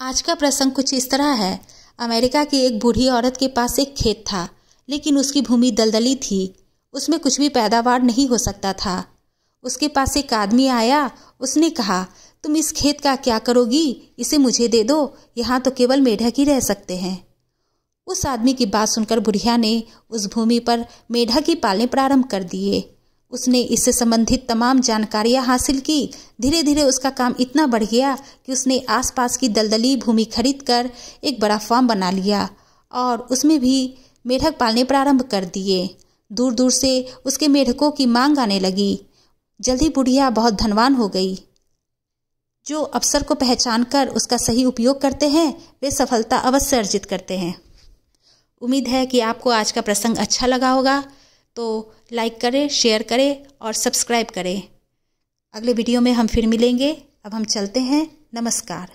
आज का प्रसंग कुछ इस तरह है। अमेरिका की एक बूढ़ी औरत के पास एक खेत था, लेकिन उसकी भूमि दलदली थी। उसमें कुछ भी पैदावार नहीं हो सकता था। उसके पास एक आदमी आया, उसने कहा, तुम इस खेत का क्या करोगी? इसे मुझे दे दो, यहाँ तो केवल मेढक ही रह सकते हैं। उस आदमी की बात सुनकर बुढ़िया ने उस भूमि पर मेढक ही पालने प्रारंभ कर दिए। उसने इससे संबंधित तमाम जानकारियाँ हासिल की। धीरे धीरे उसका काम इतना बढ़ गया कि उसने आसपास की दलदली भूमि खरीद कर एक बड़ा फार्म बना लिया और उसमें भी मेढक पालने प्रारंभ कर दिए। दूर दूर से उसके मेढकों की मांग आने लगी। जल्दी बुढ़िया बहुत धनवान हो गई। जो अवसर को पहचान कर उसका सही उपयोग करते हैं, वे सफलता अवश्य अर्जित करते हैं। उम्मीद है कि आपको आज का प्रसंग अच्छा लगा होगा। तो लाइक करें शेयर करें और सब्सक्राइब करें। अगले वीडियो में हम फिर मिलेंगे। अब हम चलते हैं। नमस्कार।